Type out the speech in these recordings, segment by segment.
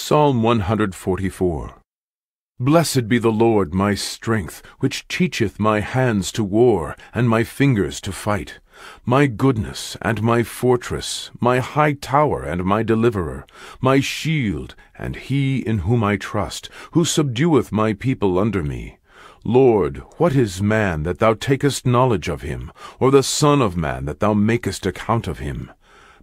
Psalm 144 Blessed be the Lord my strength, which teacheth my hands to war, and my fingers to fight. My goodness and my fortress, my high tower and my deliverer, my shield, and he in whom I trust, who subdueth my people under me. Lord, what is man that thou takest knowledge of him, or the Son of man that thou makest account of him?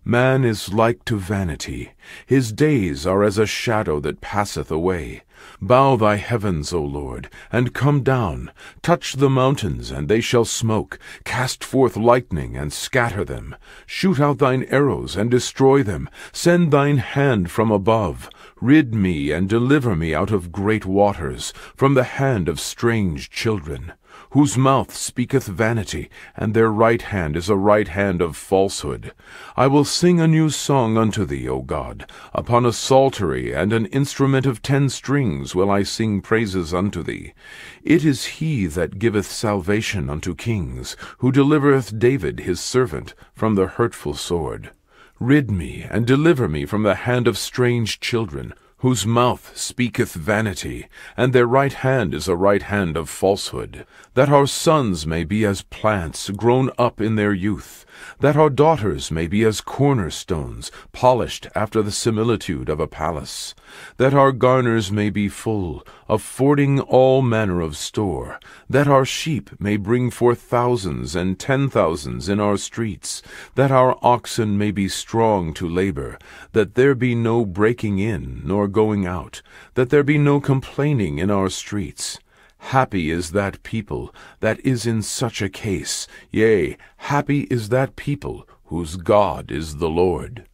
Man is like to vanity. His days are as a shadow that passeth away. Bow thy heavens, O Lord, and come down. Touch the mountains, and they shall smoke. Cast forth lightning, and scatter them. Shoot out thine arrows, and destroy them. Send thine hand from above. Rid me, and deliver me out of great waters, from the hand of strange children whose mouth speaketh vanity, and their right hand is a right hand of falsehood. I will sing a new song unto thee, O God. Upon a psaltery and an instrument of ten strings will I sing praises unto thee. It is he that giveth salvation unto kings, who delivereth David his servant from the hurtful sword. Rid me and deliver me from the hand of strange children, whose mouth speaketh vanity, and their right hand is a right hand of falsehood, that our sons may be as plants grown up in their youth, that our daughters may be as cornerstones, polished after the similitude of a palace, that our garners may be full, affording all manner of store, that our sheep may bring forth thousands and ten thousands in our streets, that our oxen may be strong to labor, that there be no breaking in nor going out, that there be no complaining in our streets. Happy is that people that is in such a case, yea, happy is that people whose God is the Lord.